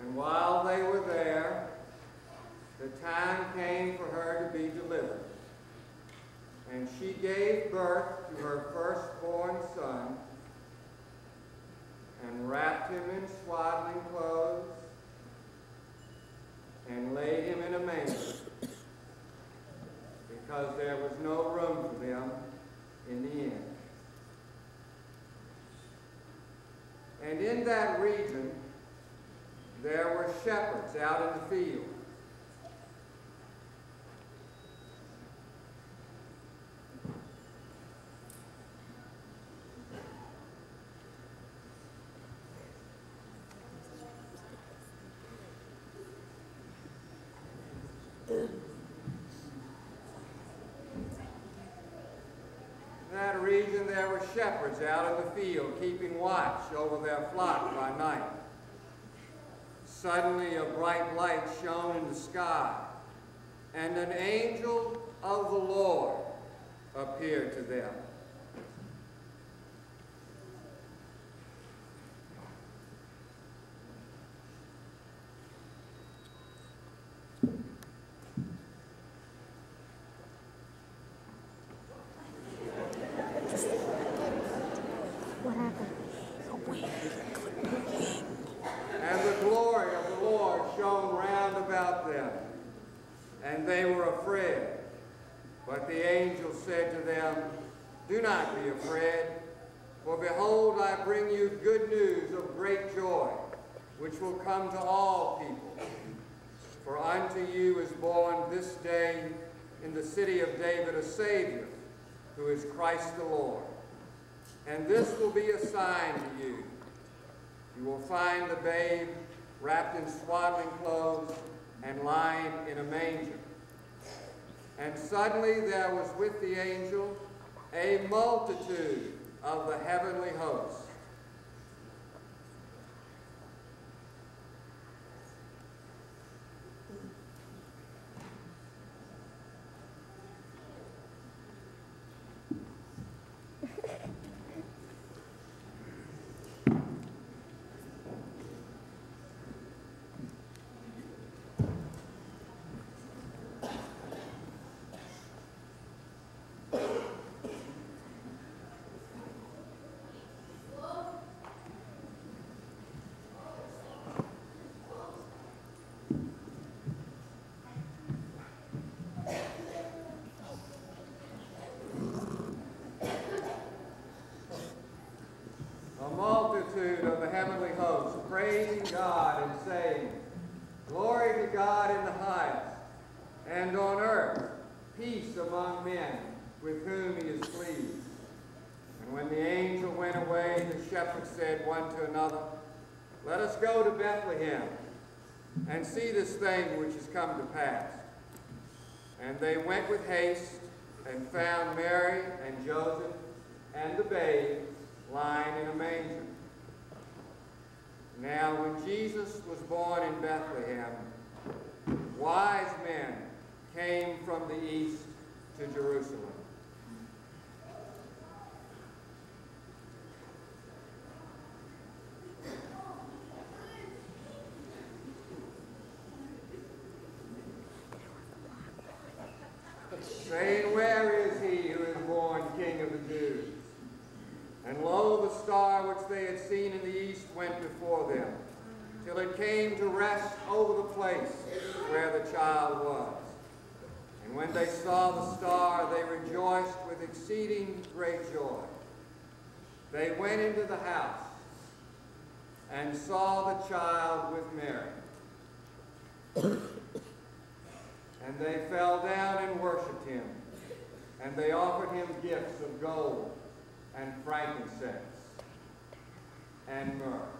And while they were there, the time came for her to be delivered. And she gave birth to her firstborn son and wrapped him in swaddling clothes and laid him in a manger because there was no room for them in the inn. And in that region, there were shepherds out in the field. In that region there were shepherds out in the field, keeping watch over their flock by night. Suddenly a bright light shone in the sky, and an angel of the Lord appeared to them. What happened? And the glory of the Lord shone round about them, and they were afraid. But the angel said to them, Do not be afraid, for behold, I bring you good news of great joy, which will come to all people. For unto you is born this day in the city of David a Savior, who is Christ the Lord. And this will be a sign to you. You will find the babe wrapped in swaddling clothes and lying in a manger. And suddenly there was with the angel a multitude of the heavenly hosts. A multitude of the heavenly hosts praising God and saying, Glory to God in the highest, and on earth peace among men with whom he is pleased. And when the angel went away, the shepherds said one to another, Let us go to Bethlehem and see this thing which has come to pass. And they went with haste and found Mary and Joseph and the babe lying in a manger. Now, when Jesus was born in Bethlehem, wise men came from the east to Jerusalem. saying, Where is he who is born King of the Jews? And lo, the star which they had seen in the east went before them, till it came to rest over the place where the child was. And when they saw the star, they rejoiced with exceeding great joy. They went into the house and saw the child with Mary. And they fell down and worshipped him. And they offered him gifts of gold and frankincense and myrrh.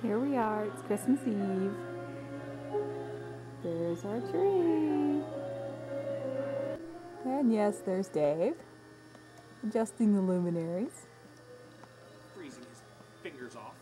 Here we are, it's Christmas Eve. There's our tree. And yes, there's Dave, adjusting the luminaries. Freezing his fingers off.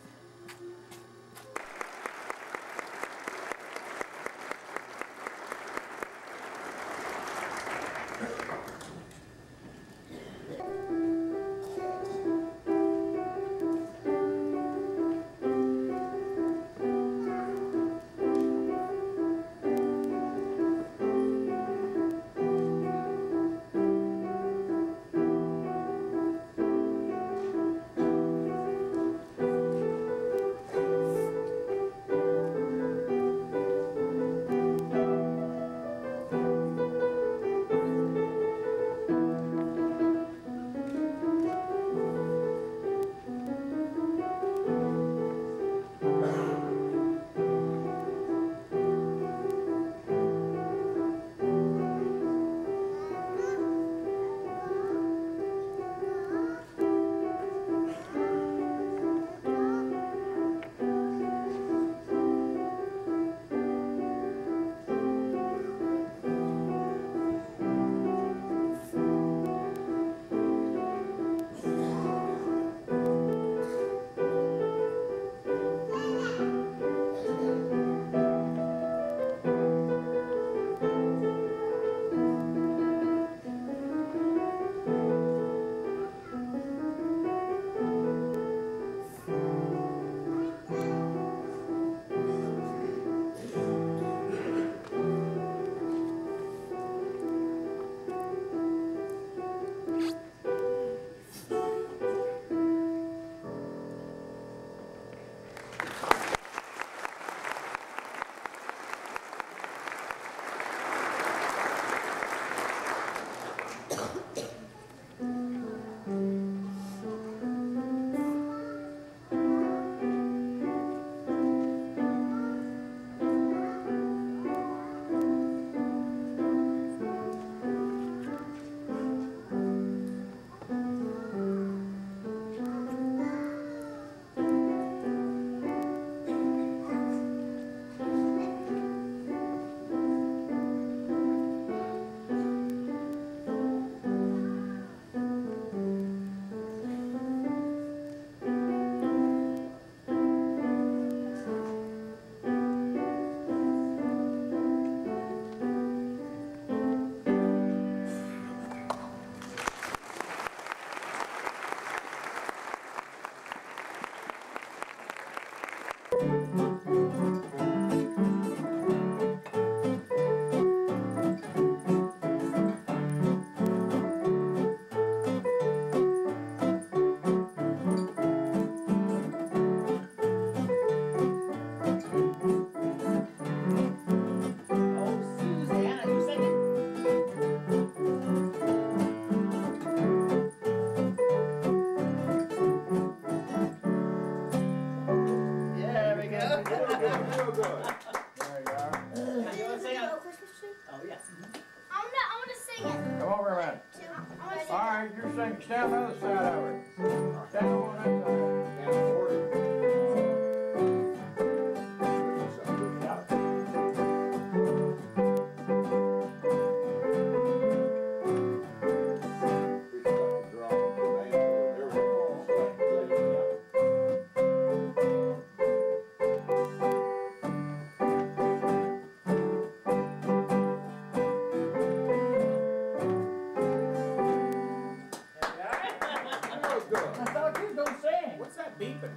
beeping.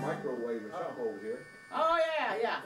Microwave or something over here. Oh, yeah, yeah.